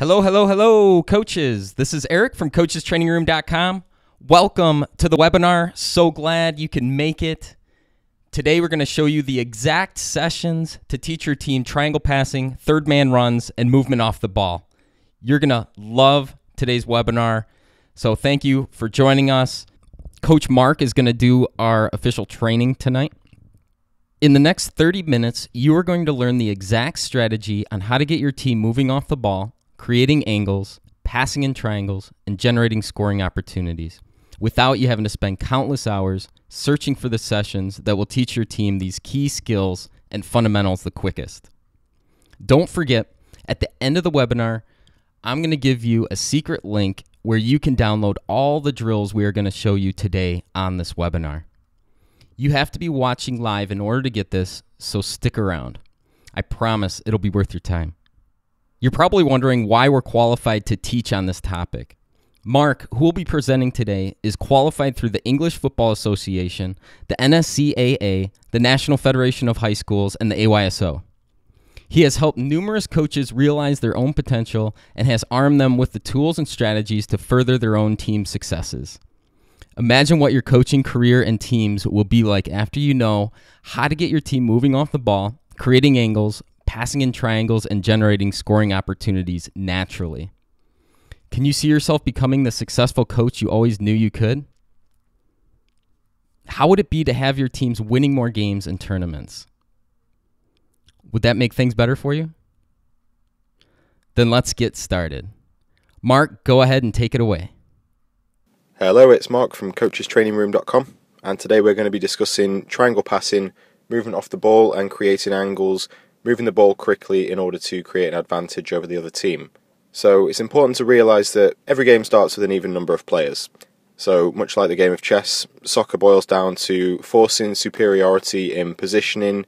Hello, hello, hello, coaches. This is Eric from coachestrainingroom.com. Welcome to the webinar. So glad you can make it. Today, we're going to show you the exact sessions to teach your team triangle passing, third man runs, and movement off the ball. You're going to love today's webinar. So, thank you for joining us. Coach Mark is going to do our official training tonight. In the next 30 minutes, you are going to learn the exact strategy on how to get your team moving off the ball creating angles, passing in triangles, and generating scoring opportunities without you having to spend countless hours searching for the sessions that will teach your team these key skills and fundamentals the quickest. Don't forget, at the end of the webinar, I'm going to give you a secret link where you can download all the drills we are going to show you today on this webinar. You have to be watching live in order to get this, so stick around. I promise it'll be worth your time. You're probably wondering why we're qualified to teach on this topic. Mark, who will be presenting today, is qualified through the English Football Association, the NSCAA, the National Federation of High Schools, and the AYSO. He has helped numerous coaches realize their own potential and has armed them with the tools and strategies to further their own team successes. Imagine what your coaching career and teams will be like after you know how to get your team moving off the ball, creating angles, passing in triangles, and generating scoring opportunities naturally. Can you see yourself becoming the successful coach you always knew you could? How would it be to have your teams winning more games and tournaments? Would that make things better for you? Then let's get started. Mark, go ahead and take it away. Hello, it's Mark from coachestrainingroom.com, and today we're going to be discussing triangle passing, movement off the ball, and creating angles moving the ball quickly in order to create an advantage over the other team. So it's important to realise that every game starts with an even number of players. So, much like the game of chess, soccer boils down to forcing superiority in positioning,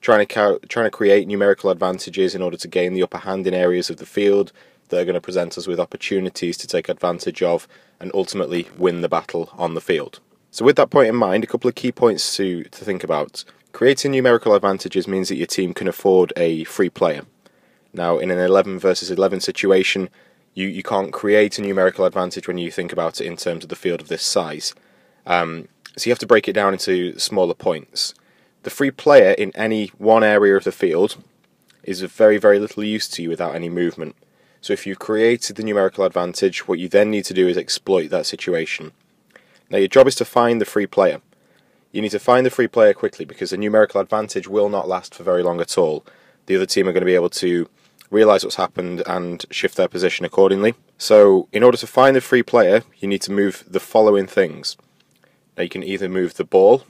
trying to, trying to create numerical advantages in order to gain the upper hand in areas of the field that are going to present us with opportunities to take advantage of and ultimately win the battle on the field. So, with that point in mind, a couple of key points to, to think about. Creating numerical advantages means that your team can afford a free player. Now, in an 11 versus 11 situation, you, you can't create a numerical advantage when you think about it in terms of the field of this size. Um, so you have to break it down into smaller points. The free player in any one area of the field is of very, very little use to you without any movement. So if you've created the numerical advantage, what you then need to do is exploit that situation. Now, your job is to find the free player. You need to find the free player quickly because the numerical advantage will not last for very long at all. The other team are going to be able to realize what's happened and shift their position accordingly. So, in order to find the free player, you need to move the following things. Now, you can either move the ball.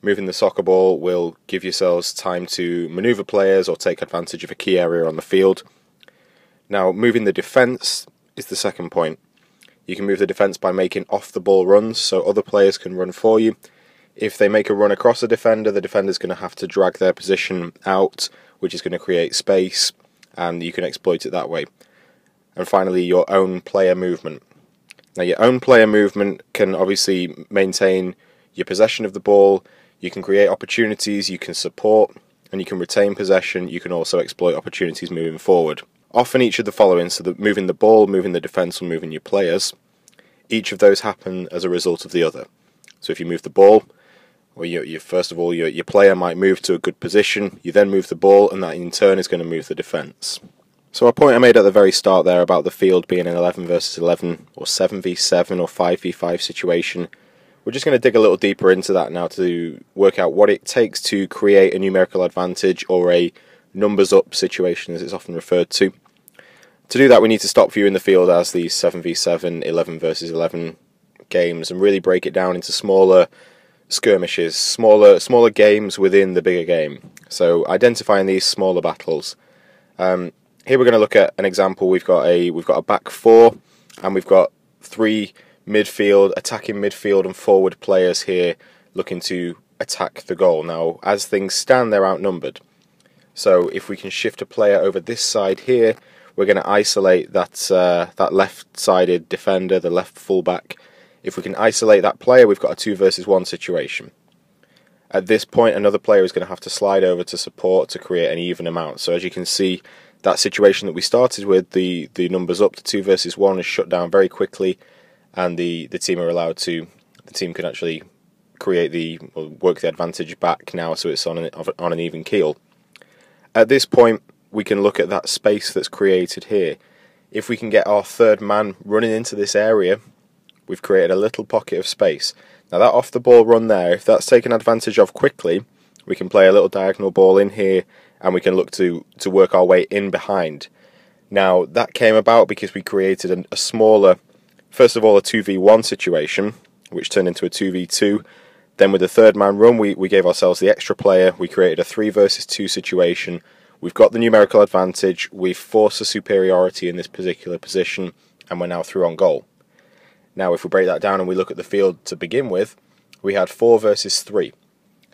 Moving the soccer ball will give yourselves time to maneuver players or take advantage of a key area on the field. Now, moving the defense is the second point. You can move the defense by making off the ball runs so other players can run for you if they make a run across a defender, the defender's going to have to drag their position out, which is going to create space, and you can exploit it that way. And finally, your own player movement. Now, your own player movement can obviously maintain your possession of the ball, you can create opportunities, you can support, and you can retain possession. You can also exploit opportunities moving forward. Often, each of the following so that moving the ball, moving the defence, or moving your players, each of those happen as a result of the other. So, if you move the ball, where you, you first of all your, your player might move to a good position, you then move the ball, and that in turn is going to move the defence. So a point I made at the very start there about the field being an 11 versus 11 or 7v7 or 5v5 situation, we're just going to dig a little deeper into that now to work out what it takes to create a numerical advantage or a numbers up situation as it's often referred to. To do that we need to stop viewing the field as these 7v7, 11 versus 11 games and really break it down into smaller skirmishes, smaller smaller games within the bigger game. So identifying these smaller battles. Um, here we're going to look at an example. We've got a we've got a back four, and we've got three midfield, attacking midfield and forward players here looking to attack the goal. Now, as things stand, they're outnumbered. So if we can shift a player over this side here, we're going to isolate that uh, that left-sided defender, the left fullback, if we can isolate that player, we've got a two versus one situation. At this point, another player is going to have to slide over to support to create an even amount. So as you can see, that situation that we started with, the, the numbers up to two versus one is shut down very quickly, and the, the team are allowed to, the team can actually create the, work the advantage back now so it's on an, on an even keel. At this point, we can look at that space that's created here. If we can get our third man running into this area, we've created a little pocket of space. Now that off the ball run there, if that's taken advantage of quickly, we can play a little diagonal ball in here and we can look to, to work our way in behind. Now that came about because we created a, a smaller, first of all a 2v1 situation, which turned into a 2v2. Then with the third man run, we, we gave ourselves the extra player, we created a 3 versus 2 situation. We've got the numerical advantage, we've forced a superiority in this particular position, and we're now through on goal. Now, if we break that down and we look at the field to begin with, we had four versus three.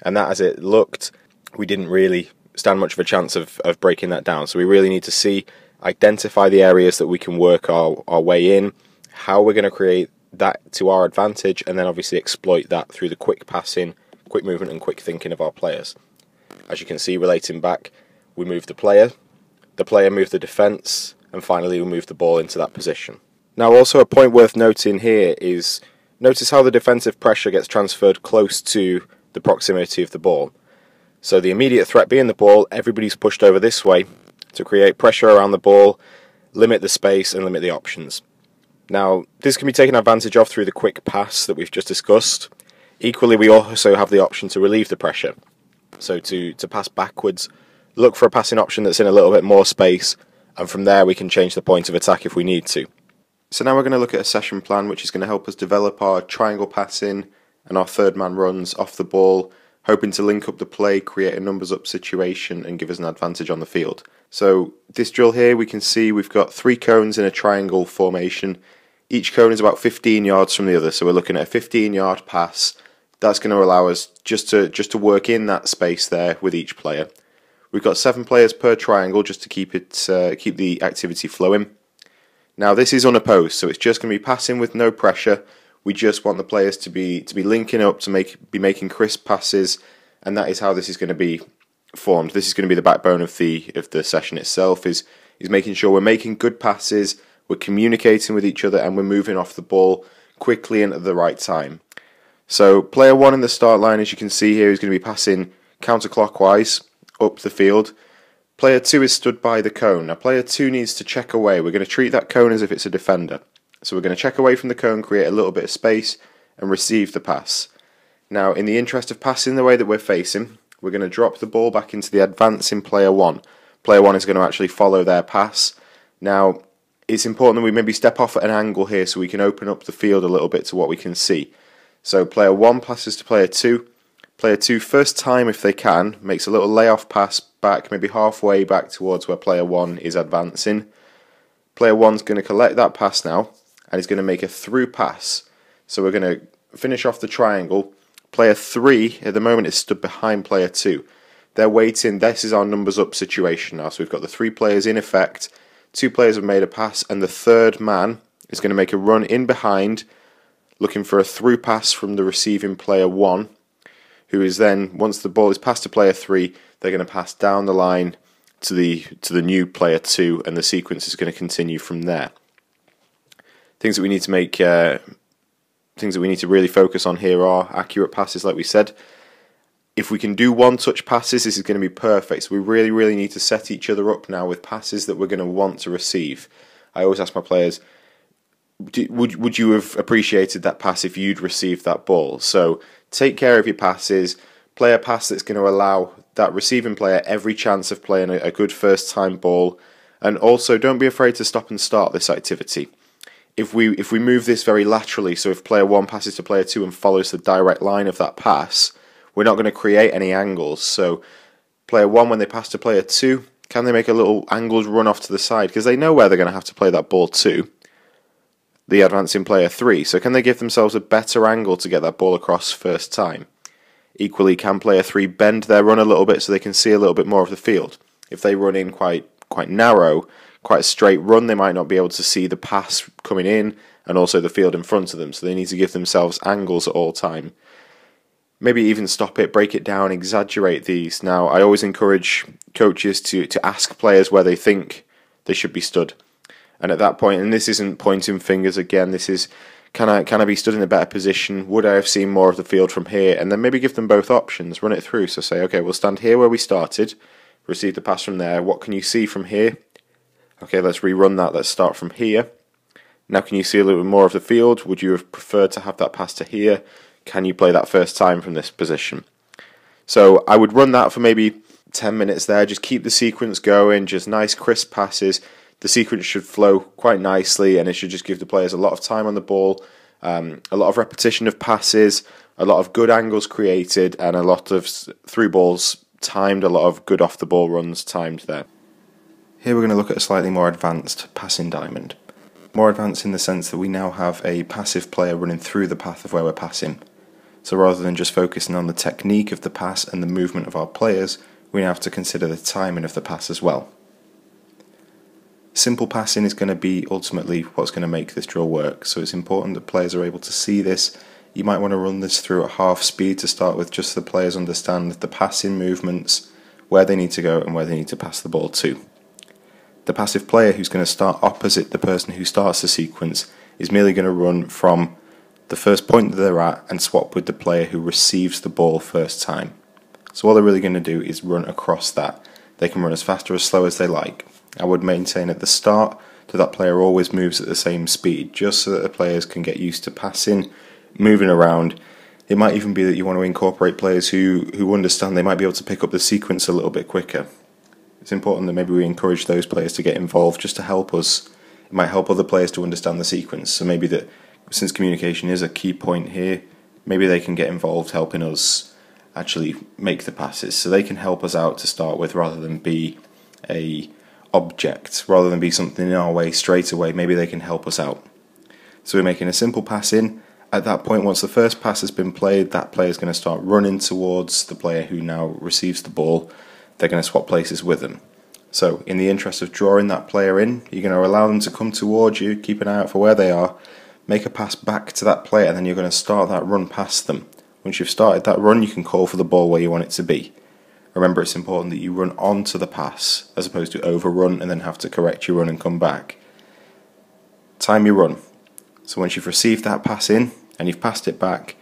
And that, as it looked, we didn't really stand much of a chance of, of breaking that down. So we really need to see, identify the areas that we can work our, our way in, how we're going to create that to our advantage, and then obviously exploit that through the quick passing, quick movement, and quick thinking of our players. As you can see, relating back, we move the player, the player moved the defence, and finally we move the ball into that position. Now, also a point worth noting here is notice how the defensive pressure gets transferred close to the proximity of the ball. So the immediate threat being the ball, everybody's pushed over this way to create pressure around the ball, limit the space, and limit the options. Now, this can be taken advantage of through the quick pass that we've just discussed. Equally, we also have the option to relieve the pressure. So to, to pass backwards, look for a passing option that's in a little bit more space, and from there we can change the point of attack if we need to. So now we're going to look at a session plan which is going to help us develop our triangle passing and our third man runs off the ball, hoping to link up the play, create a numbers up situation and give us an advantage on the field. So this drill here we can see we've got three cones in a triangle formation. Each cone is about 15 yards from the other, so we're looking at a 15 yard pass. That's going to allow us just to just to work in that space there with each player. We've got seven players per triangle just to keep it uh, keep the activity flowing. Now this is unopposed, so it's just going to be passing with no pressure. We just want the players to be to be linking up to make be making crisp passes, and that is how this is going to be formed. This is going to be the backbone of the of the session itself. Is is making sure we're making good passes, we're communicating with each other, and we're moving off the ball quickly and at the right time. So player one in the start line, as you can see here, is going to be passing counterclockwise up the field. Player 2 is stood by the cone. Now player 2 needs to check away. We're going to treat that cone as if it's a defender. So we're going to check away from the cone, create a little bit of space, and receive the pass. Now, in the interest of passing the way that we're facing, we're going to drop the ball back into the advancing player 1. Player 1 is going to actually follow their pass. Now, it's important that we maybe step off at an angle here so we can open up the field a little bit to what we can see. So player 1 passes to player 2. Player 2, first time if they can, makes a little layoff pass back, maybe halfway back towards where player one is advancing. Player one's going to collect that pass now, and he's going to make a through pass. So we're going to finish off the triangle. Player three at the moment is stood behind player two. They're waiting. This is our numbers up situation now. So we've got the three players in effect. Two players have made a pass, and the third man is going to make a run in behind, looking for a through pass from the receiving player one, who is then, once the ball is passed to player three, they're going to pass down the line to the to the new player two, and the sequence is going to continue from there. Things that we need to make, uh, things that we need to really focus on here are accurate passes, like we said. If we can do one touch passes, this is going to be perfect. So we really, really need to set each other up now with passes that we're going to want to receive. I always ask my players, would would you have appreciated that pass if you'd received that ball? So take care of your passes. Play a pass that's going to allow that receiving player every chance of playing a, good first time ball. And also, don't be afraid to stop and start this activity. If we if we move this very laterally, so if player one passes to player two and follows the direct line of that pass, we're not going to create any angles. So, player one, when they pass to player two, can they make a little angles run off to the side because they know where they're going to have to play that ball to? The advancing player three. So, can they give themselves a better angle to get that ball across first time? Equally, can player three bend their run a little bit so they can see a little bit more of the field? If they run in quite quite narrow, quite a straight run, they might not be able to see the pass coming in and also the field in front of them. So they need to give themselves angles at all time. maybe even stop it, break it down, exaggerate these. Now, I always encourage coaches to, to ask players where they think they should be stood. And at that point, and this isn't pointing fingers again, this is can I can I be stood in a better position? Would I have seen more of the field from here? And then maybe give them both options, run it through. So say, okay, we'll stand here where we started, receive the pass from there. What can you see from here? Okay, let's rerun that. Let's start from here. Now, can you see a little bit more of the field? Would you have preferred to have that pass to here? Can you play that first time from this position? So I would run that for maybe 10 minutes there. Just keep the sequence going, just nice, crisp passes. The sequence should flow quite nicely and it should just give the players a lot of time on the ball, um, a lot of repetition of passes, a lot of good angles created, and a lot of through balls timed, a lot of good off the ball runs timed there. Here we're going to look at a slightly more advanced passing diamond. More advanced in the sense that we now have a passive player running through the path of where we're passing. So rather than just focusing on the technique of the pass and the movement of our players, we now have to consider the timing of the pass as well. Simple passing is going to be ultimately what's going to make this drill work, so it's important that players are able to see this. You might want to run this through at half speed to start with, just so the players understand the passing movements, where they need to go, and where they need to pass the ball to. The passive player who's going to start opposite the person who starts the sequence is merely going to run from the first point that they're at and swap with the player who receives the ball first time. So all they're really going to do is run across that. They can run as fast or as slow as they like. I would maintain at the start that that player always moves at the same speed, just so that the players can get used to passing, moving around. It might even be that you want to incorporate players who, who understand they might be able to pick up the sequence a little bit quicker it's important that maybe we encourage those players to get involved just to help us. It might help other players to understand the sequence. So maybe that since communication is a key point here, maybe they can get involved helping us actually make the passes. So they can help us out to start with rather than be a object, rather than be something in our way straight away. Maybe they can help us out. So we're making a simple pass in. At that point, once the first pass has been played, that player is going to start running towards the player who now receives the ball they're going to swap places with them. So, in the interest of drawing that player in, you're going to allow them to come towards you, keep an eye out for where they are, make a pass back to that player, and then you're going to start that run past them. Once you've started that run, you can call for the ball where you want it to be. Remember, it's important that you run onto the pass as opposed to overrun and then have to correct your run and come back. Time your run. So once you've received that pass in and you've passed it back,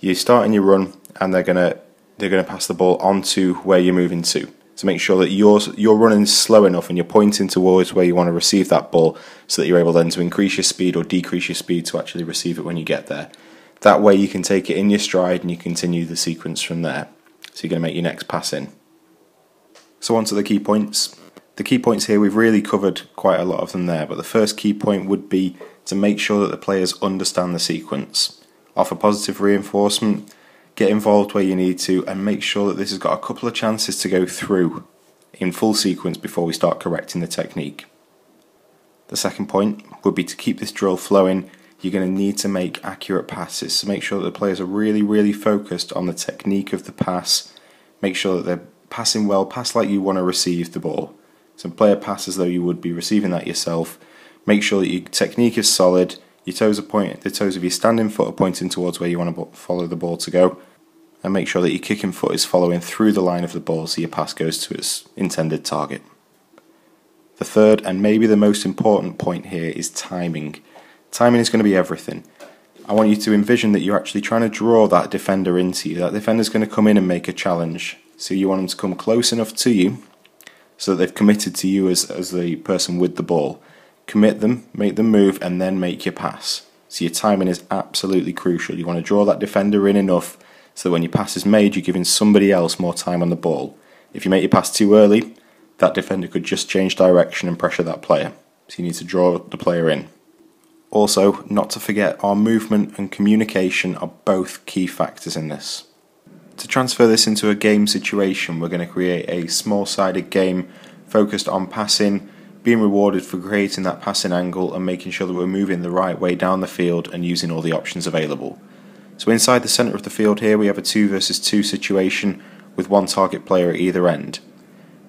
you start in your run and they're gonna they're gonna pass the ball onto where you're moving to So make sure that you're you're running slow enough and you're pointing towards where you want to receive that ball so that you're able then to increase your speed or decrease your speed to actually receive it when you get there. That way you can take it in your stride and you continue the sequence from there. So you're going to make your next pass in. So on to the key points. The key points here we've really covered quite a lot of them there, but the first key point would be to make sure that the players understand the sequence. Offer positive reinforcement get involved where you need to, and make sure that this has got a couple of chances to go through in full sequence before we start correcting the technique. The second point would be to keep this drill flowing. You're going to need to make accurate passes, so make sure that the players are really, really focused on the technique of the pass. Make sure that they're passing well, pass like you want to receive the ball. So play a pass as though you would be receiving that yourself. Make sure that your technique is solid. Your toes are point, the toes of your standing foot are pointing towards where you want to follow the ball to go, and make sure that your kicking foot is following through the line of the ball so your pass goes to its intended target. The third and maybe the most important point here is timing. Timing is going to be everything. I want you to envision that you're actually trying to draw that defender into you. That defender's going to come in and make a challenge. So you want them to come close enough to you so that they've committed to you as, as the person with the ball. Commit them, make them move, and then make your pass. So your timing is absolutely crucial. You want to draw that defender in enough so that when your pass is made, you're giving somebody else more time on the ball. If you make your pass too early, that defender could just change direction and pressure that player. So you need to draw the player in. Also, not to forget, our movement and communication are both key factors in this. To transfer this into a game situation, we're going to create a small sided game focused on passing, being rewarded for creating that passing angle, and making sure that we're moving the right way down the field and using all the options available. So inside the centre of the field here we have a 2 versus 2 situation with one target player at either end.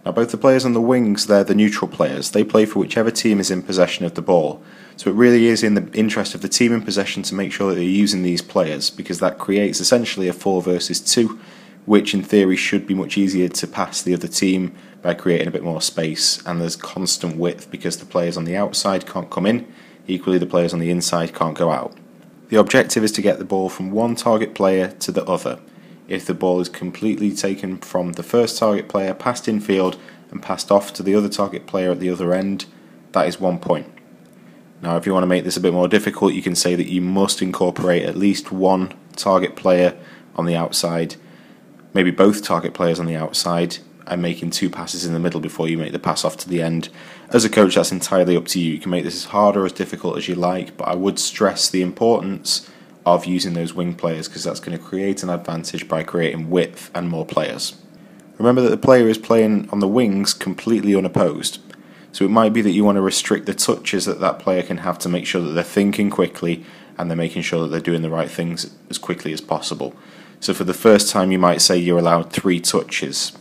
Now, both the players on the wings, they're the neutral players. They play for whichever team is in possession of the ball. So it really is in the interest of the team in possession to make sure that they're using these players because that creates essentially a 4 versus 2, which in theory should be much easier to pass the other team by creating a bit more space. And there's constant width because the players on the outside can't come in, equally, the players on the inside can't go out. The objective is to get the ball from one target player to the other if the ball is completely taken from the first target player, passed infield, and passed off to the other target player at the other end, that is one point. Now, if you want to make this a bit more difficult, you can say that you must incorporate at least one target player on the outside, maybe both target players on the outside, and making two passes in the middle before you make the pass off to the end. As a coach, that's entirely up to you. You can make this as hard or as difficult as you like, but I would stress the importance of using those wing players because that's going to create an advantage by creating width and more players. Remember that the player is playing on the wings completely unopposed. So it might be that you want to restrict the touches that that player can have to make sure that they're thinking quickly and they're making sure that they're doing the right things as quickly as possible. So for the first time, you might say you're allowed three touches.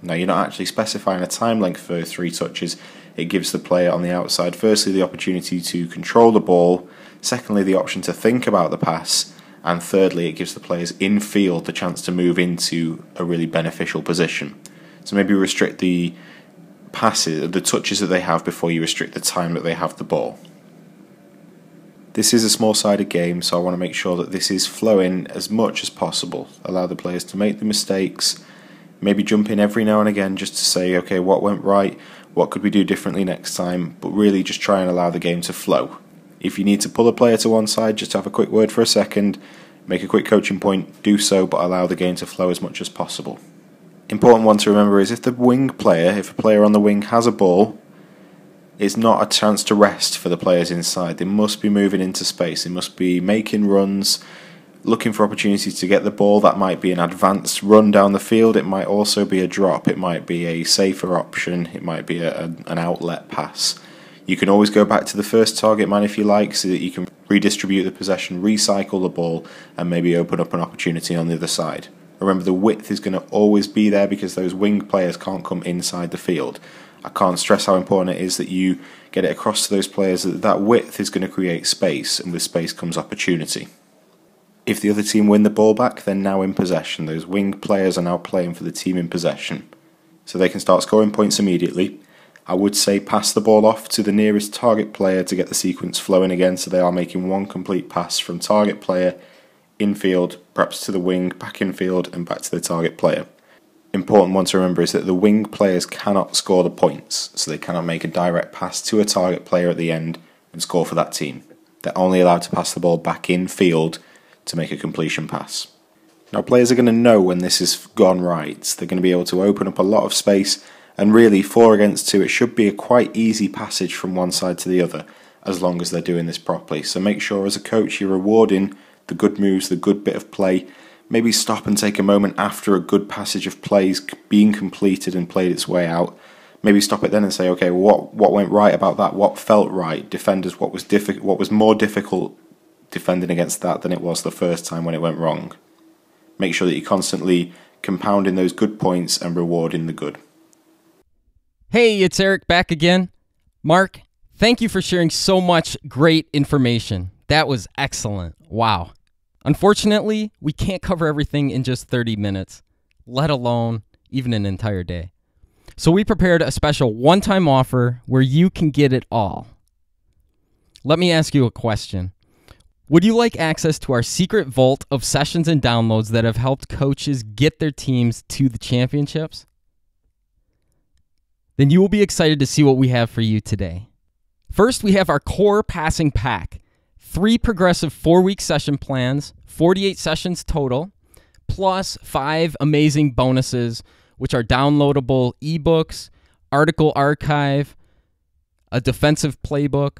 Now, you're not actually specifying a time length for three touches. It gives the player on the outside, firstly, the opportunity to control the ball Secondly, the option to think about the pass. And thirdly, it gives the players in field the chance to move into a really beneficial position. So maybe restrict the passes, the touches that they have before you restrict the time that they have the ball. This is a small sided game, so I want to make sure that this is flowing as much as possible. Allow the players to make the mistakes, maybe jump in every now and again just to say, okay, what went right, what could we do differently next time, but really just try and allow the game to flow. If you need to pull a player to one side, just have a quick word for a second, make a quick coaching point, do so, but allow the game to flow as much as possible. Important one to remember is if the wing player, if a player on the wing has a ball, it's not a chance to rest for the players inside. They must be moving into space. They must be making runs, looking for opportunities to get the ball. That might be an advanced run down the field. It might also be a drop. It might be a safer option. It might be a, a, an outlet pass. You can always go back to the first target man if you like, so that you can redistribute the possession, recycle the ball, and maybe open up an opportunity on the other side. Remember, the width is going to always be there because those wing players can't come inside the field. I can't stress how important it is that you get it across to those players that that width is going to create space, and with space comes opportunity. If the other team win the ball back, they're now in possession. Those wing players are now playing for the team in possession. So they can start scoring points immediately. I would say pass the ball off to the nearest target player to get the sequence flowing again so they are making one complete pass from target player infield, perhaps to the wing, back infield, and back to the target player. Important one to remember is that the wing players cannot score the points, so they cannot make a direct pass to a target player at the end and score for that team. They're only allowed to pass the ball back in field to make a completion pass. Now, players are going to know when this has gone right. They're going to be able to open up a lot of space and really, four against two, it should be a quite easy passage from one side to the other as long as they're doing this properly. So make sure as a coach you're rewarding the good moves, the good bit of play. Maybe stop and take a moment after a good passage of plays being completed and played its way out. Maybe stop it then and say, okay, what what went right about that? What felt right? Defenders, what was difficult? What was more difficult defending against that than it was the first time when it went wrong? Make sure that you're constantly compounding those good points and rewarding the good. Hey, it's Eric back again. Mark, thank you for sharing so much great information. That was excellent. Wow. Unfortunately, we can't cover everything in just 30 minutes, let alone even an entire day. So we prepared a special one time offer where you can get it all. Let me ask you a question. Would you like access to our secret vault of sessions and downloads that have helped coaches get their teams to the championships? then you will be excited to see what we have for you today. First, we have our core passing pack three progressive four week session plans, 48 sessions total, plus five amazing bonuses, which are downloadable ebooks, article archive, a defensive playbook.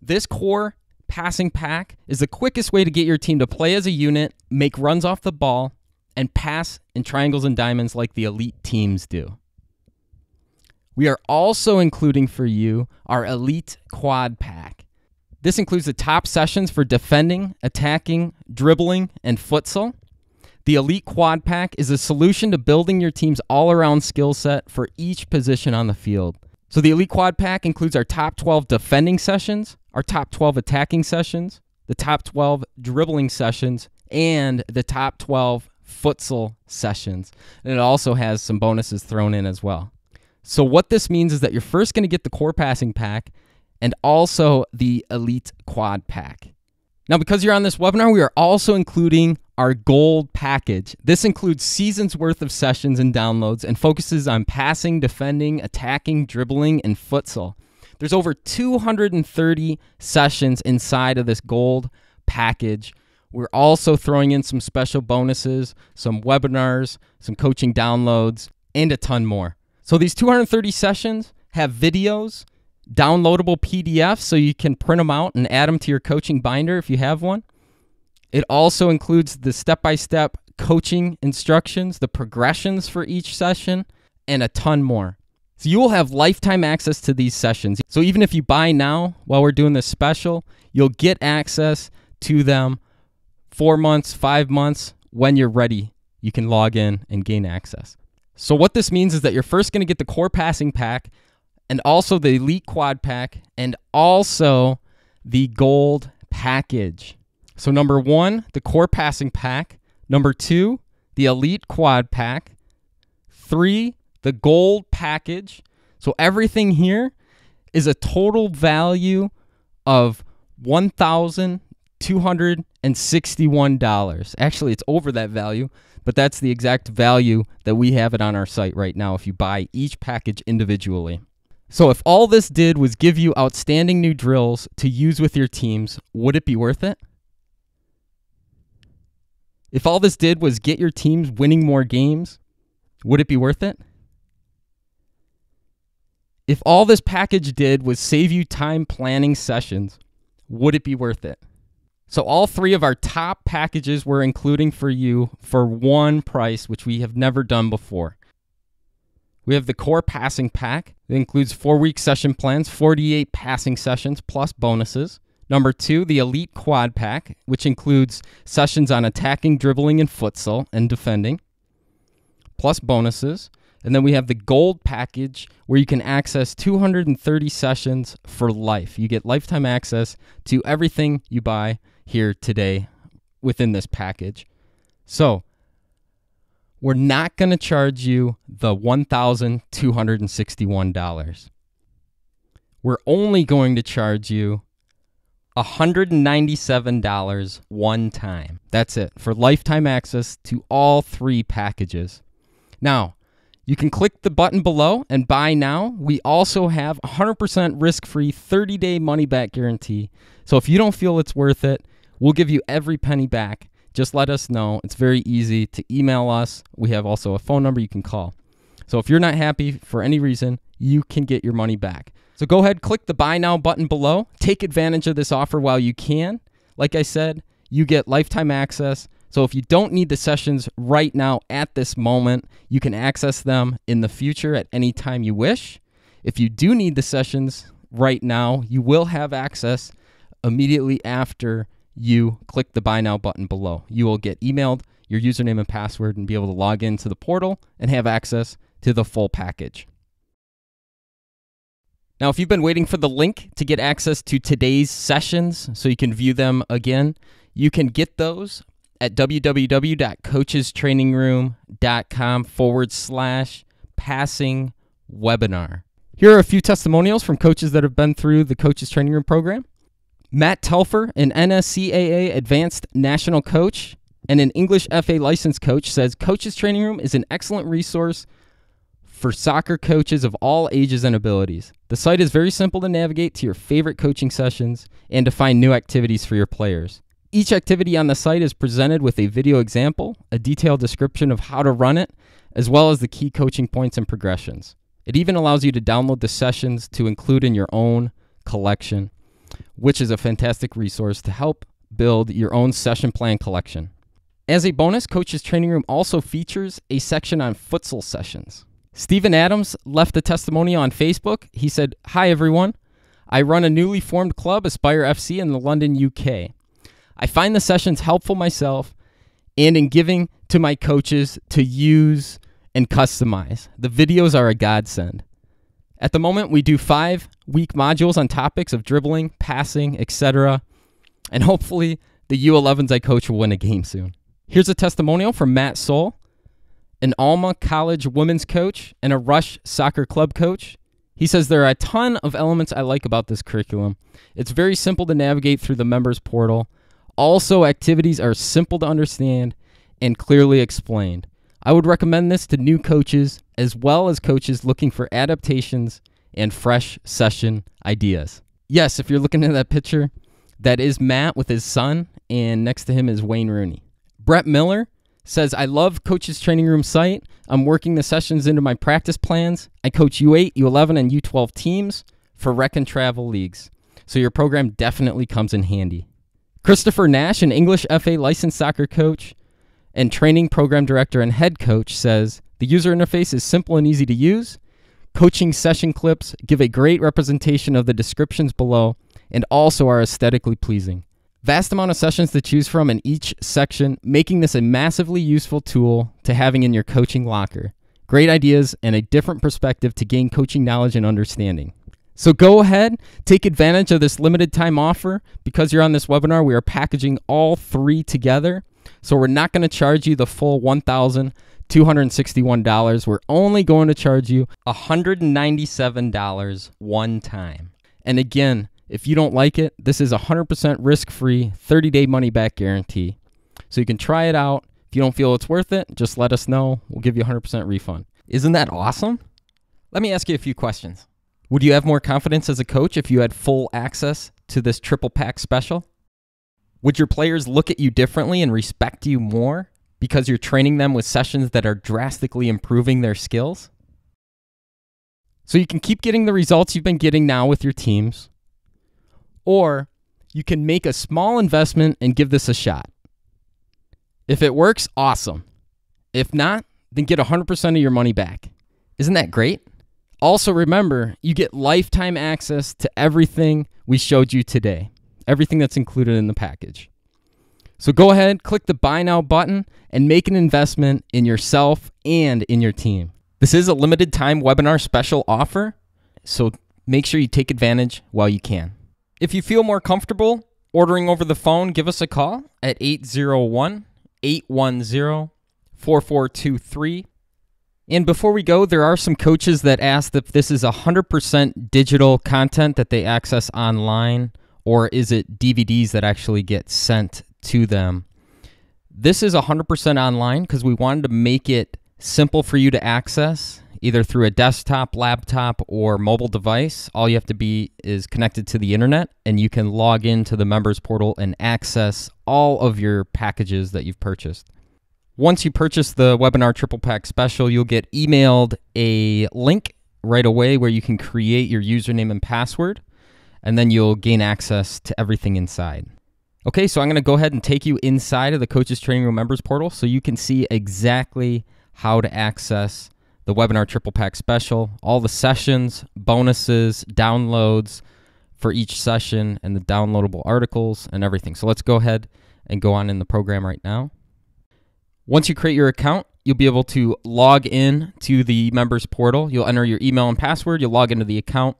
This core passing pack is the quickest way to get your team to play as a unit, make runs off the ball, and pass in triangles and diamonds like the elite teams do. We are also including for you our Elite Quad Pack. This includes the top sessions for defending, attacking, dribbling, and futsal. The Elite Quad Pack is a solution to building your team's all around skill set for each position on the field. So, the Elite Quad Pack includes our top 12 defending sessions, our top 12 attacking sessions, the top 12 dribbling sessions, and the top 12 futsal sessions. And it also has some bonuses thrown in as well. So, what this means is that you're first going to get the core passing pack and also the Elite Quad Pack. Now, because you're on this webinar, we are also including our gold package. This includes seasons worth of sessions and downloads and focuses on passing, defending, attacking, dribbling, and futsal. There's over 230 sessions inside of this gold package. We're also throwing in some special bonuses, some webinars, some coaching downloads, and a ton more. So these 230 sessions have videos, downloadable PDFs so you can print them out and add them to your coaching binder if you have one. It also includes the step by step coaching instructions, the progressions for each session, and a ton more. So you will have lifetime access to these sessions. So even if you buy now while we're doing this special, you'll get access to them four months, five months when you're ready. You can log in and gain access. So what this means is that you're first going to get the core passing pack and also the elite quad pack and also the gold package. So, number one, the core passing pack. Number two, the elite quad pack. Three, the gold package. So, everything here is a total value of $1,261. Actually, it's over that value, but that's the exact value that we have it on our site right now if you buy each package individually. So, if all this did was give you outstanding new drills to use with your teams, would it be worth it? If all this did was get your teams winning more games, would it be worth it? If all this package did was save you time planning sessions, would it be worth it? So, all three of our top packages we're including for you for one price, which we have never done before. We have the core passing pack that includes four week session plans, 48 passing sessions plus bonuses. Number two, the Elite Quad Pack, which includes sessions on attacking, dribbling, and futsal and defending, plus bonuses. And then we have the Gold Package, where you can access 230 sessions for life. You get lifetime access to everything you buy here today within this package. So, we're not going to charge you the $1,261. We're only going to charge you $197 one time. That's it for lifetime access to all three packages. Now, you can click the button below and buy now. We also have 100% risk free 30 day money back guarantee. So if you don't feel it's worth it, we'll give you every penny back. Just let us know. It's very easy to email us. We have also a phone number you can call. So if you're not happy for any reason, you can get your money back. So go ahead, click the buy now button below. Take advantage of this offer while you can. Like I said, you get lifetime access. So if you don't need the sessions right now at this moment, you can access them in the future at any time you wish. If you do need the sessions right now, you will have access immediately after you click the buy now button below. You will get emailed your username and password and be able to log into the portal and have access to the full package. Now, if you've been waiting for the link to get access to today's sessions so you can view them again, you can get those at www.coachestrainingroom.com forward slash passing webinar. Here are a few testimonials from coaches that have been through the Coaches Training Room program. Matt Telfer, an NSCAA Advanced National Coach and an English FA licensed coach, says Coaches Training Room is an excellent resource for soccer coaches of all ages and abilities. The site is very simple to navigate to your favorite coaching sessions and to find new activities for your players. Each activity on the site is presented with a video example, a detailed description of how to run it, as well as the key coaching points and progressions. It even allows you to download the sessions to include in your own collection, which is a fantastic resource to help build your own session plan collection. As a bonus, Coach's Training Room also features a section on futsal sessions. Stephen Adams left a testimonial on Facebook. He said, Hi, everyone. I run a newly formed club, Aspire FC, in the London, UK. I find the sessions helpful myself and in giving to my coaches to use and customize. The videos are a godsend. At the moment, we do five week modules on topics of dribbling, passing, etc. And hopefully, the U11s I coach will win a game soon. Here's a testimonial from Matt Soul, an Alma College women's coach and a Rush soccer club coach. He says there are a ton of elements I like about this curriculum. It's very simple to navigate through the members portal. Also, activities are simple to understand and clearly explained. I would recommend this to new coaches as well as coaches looking for adaptations and fresh session ideas. Yes, if you're looking at that picture, that is Matt with his son, and next to him is Wayne Rooney. Brett Miller says, I love Coach's Training Room site. I'm working the sessions into my practice plans. I coach U8, U11, and U12 teams for rec and travel leagues. So your program definitely comes in handy. Christopher Nash, an English FA licensed soccer coach and training program director and head coach, says the user interface is simple and easy to use. Coaching session clips give a great representation of the descriptions below and also are aesthetically pleasing. Vast amount of sessions to choose from in each section, making this a massively useful tool to having in your coaching locker. Great ideas and a different perspective to gain coaching knowledge and understanding. So go ahead, take advantage of this limited time offer. Because you're on this webinar, we are packaging all three together. So we're not going to charge you the full $1,261. We're only going to charge you $197 one time. And again, if you don't like it, this is 100% risk free, 30 day money back guarantee. So you can try it out. If you don't feel it's worth it, just let us know. We'll give you a 100% refund. Isn't that awesome? Let me ask you a few questions. Would you have more confidence as a coach if you had full access to this triple pack special? Would your players look at you differently and respect you more because you're training them with sessions that are drastically improving their skills? So you can keep getting the results you've been getting now with your teams, or you can make a small investment and give this a shot. If it works, awesome. If not, then get 100% of your money back. Isn't that great? Also, remember, you get lifetime access to everything we showed you today, everything that's included in the package. So go ahead, click the buy now button, and make an investment in yourself and in your team. This is a limited time webinar special offer, so make sure you take advantage while you can. If you feel more comfortable ordering over the phone, give us a call at 801 810 4423. And before we go, there are some coaches that ask if this is 100% digital content that they access online, or is it DVDs that actually get sent to them? This is 100% online because we wanted to make it simple for you to access either through a desktop, laptop, or mobile device. All you have to be is connected to the internet, and you can log into the members portal and access all of your packages that you've purchased. Once you purchase the webinar triple pack special, you'll get emailed a link right away where you can create your username and password, and then you'll gain access to everything inside. Okay, so I'm going to go ahead and take you inside of the Coaches Training Room members portal so you can see exactly how to access the webinar triple pack special, all the sessions, bonuses, downloads for each session, and the downloadable articles and everything. So let's go ahead and go on in the program right now. Once you create your account, you'll be able to log in to the members portal. You'll enter your email and password, you'll log into the account.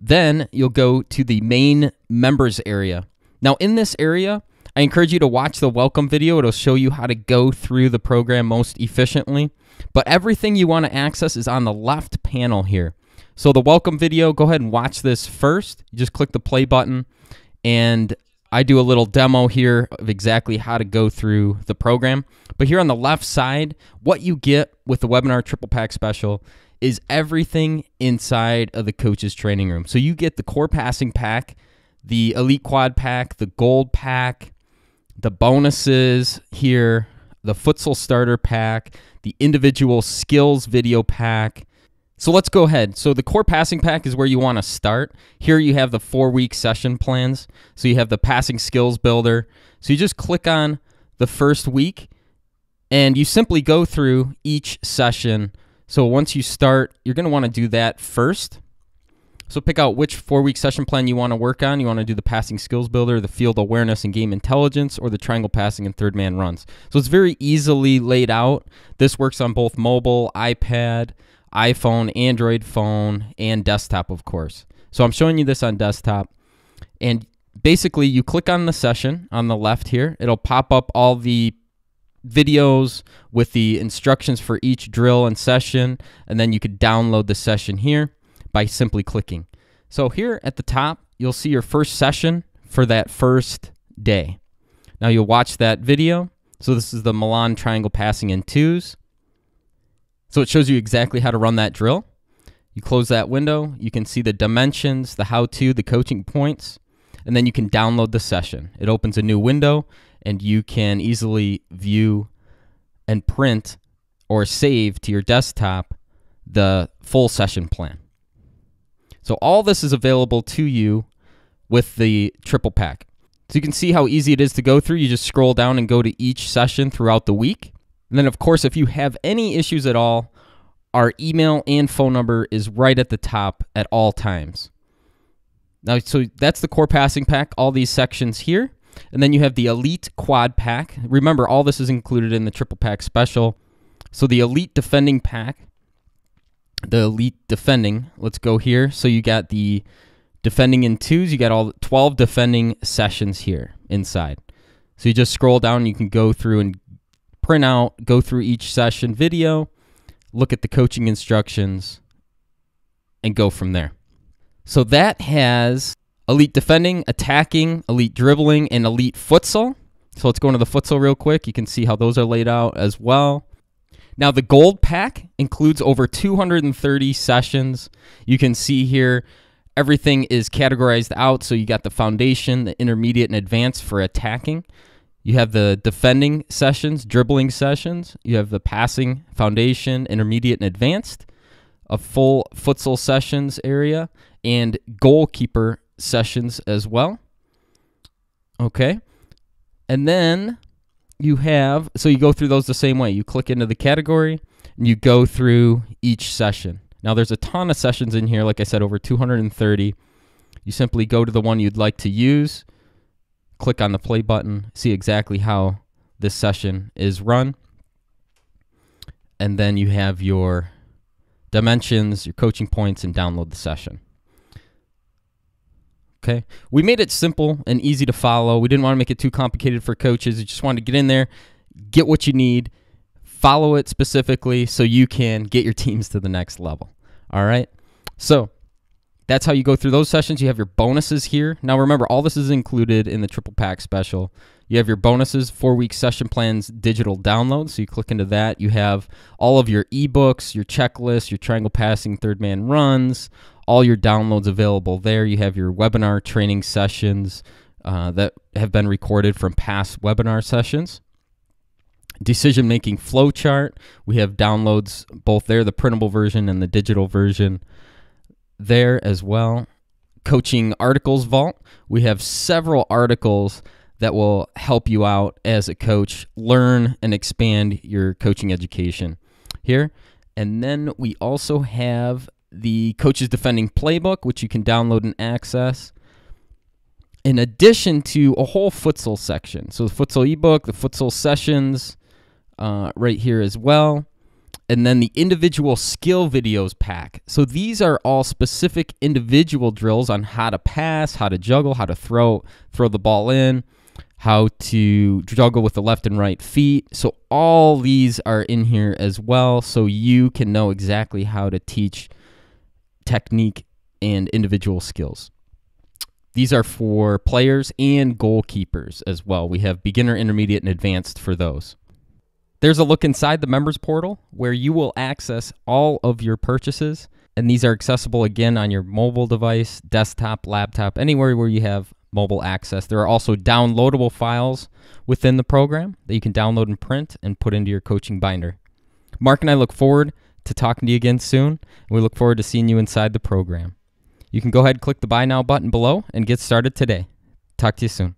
Then you'll go to the main members area. Now, in this area, I encourage you to watch the welcome video. It'll show you how to go through the program most efficiently. But everything you want to access is on the left panel here. So, the welcome video, go ahead and watch this first. You just click the play button, and I do a little demo here of exactly how to go through the program. But here on the left side, what you get with the webinar triple pack special is everything inside of the coach's training room. So you get the core passing pack, the elite quad pack, the gold pack, the bonuses here, the futsal starter pack, the individual skills video pack, so let's go ahead. So the core passing pack is where you want to start. Here you have the four week session plans. So you have the passing skills builder. So you just click on the first week and you simply go through each session. So once you start, you're going to want to do that first. So pick out which four week session plan you want to work on. You want to do the passing skills builder, the field awareness and game intelligence, or the triangle passing and third man runs. So it's very easily laid out. This works on both mobile, iPad, iPhone, Android phone, and desktop, of course. So I'm showing you this on desktop. And basically, you click on the session on the left here, it'll pop up all the videos with the instructions for each drill and session, and then you could download the session here by simply clicking. So here at the top, you'll see your first session for that first day. Now you'll watch that video. So this is the Milan triangle passing in twos. So it shows you exactly how to run that drill. You close that window, you can see the dimensions, the how to, the coaching points, and then you can download the session. It opens a new window and you can easily view and print or save to your desktop the full session plan. So all this is available to you with the triple pack. So you can see how easy it is to go through. You just scroll down and go to each session throughout the week. And then, of course, if you have any issues at all, our email and phone number is right at the top at all times. Now, so that's the core passing pack, all these sections here. And then you have the Elite Quad Pack. Remember, all this is included in the triple pack special. So the Elite Defending Pack the elite defending. Let's go here. So you got the defending in twos. You got all 12 defending sessions here inside. So you just scroll down. You can go through and print out, go through each session video, look at the coaching instructions, and go from there. So that has elite defending, attacking, elite dribbling, and elite futsal. So let's go into the futsal real quick. You can see how those are laid out as well. Now, the gold pack includes over 230 sessions. You can see here everything is categorized out. So you got the foundation, the intermediate, and advanced for attacking. You have the defending sessions, dribbling sessions. You have the passing, foundation, intermediate, and advanced. A full futsal sessions area and goalkeeper sessions as well. Okay. And then you have so you go through those the same way. You click into the category and you go through each session. Now there's a ton of sessions in here, like I said, over 230. You simply go to the one you'd like to use, click on the play button, see exactly how this session is run, and then you have your dimensions, your coaching points, and download the session. Okay. We made it simple and easy to follow. We didn't want to make it too complicated for coaches. We just wanted to get in there, get what you need, follow it specifically so you can get your teams to the next level. All right. So that's how you go through those sessions. You have your bonuses here. Now, remember, all this is included in the triple pack special. You have your bonuses, four week session plans, digital downloads. So you click into that. You have all of your ebooks, your checklists, your triangle passing, third man runs, all your downloads available there. You have your webinar training sessions uh, that have been recorded from past webinar sessions. Decision making flowchart. We have downloads both there, the printable version and the digital version there as well. Coaching articles vault. We have several articles that will help you out as a coach learn and expand your coaching education here. And then we also have the Coaches Defending Playbook, which you can download and access, in addition to a whole futsal section. So the futsal ebook, the futsal sessions, uh, right here as well. And then the individual skill videos pack. So these are all specific individual drills on how to pass, how to juggle, how to throw throw the ball in, how to juggle with the left and right feet. So all these are in here as well so you can know exactly how to teach technique, and individual skills. These are for players and goalkeepers as well. We have beginner, intermediate, and advanced for those. There's a look inside the members portal where you will access all of your purchases, and these are accessible again on your mobile device, desktop, laptop, anywhere where you have mobile access. There are also downloadable files within the program that you can download and print and put into your coaching binder. Mark and I look forward to talking to you again soon, and we look forward to seeing you inside the program. You can go ahead and click the Buy Now button below and get started today. Talk to you soon.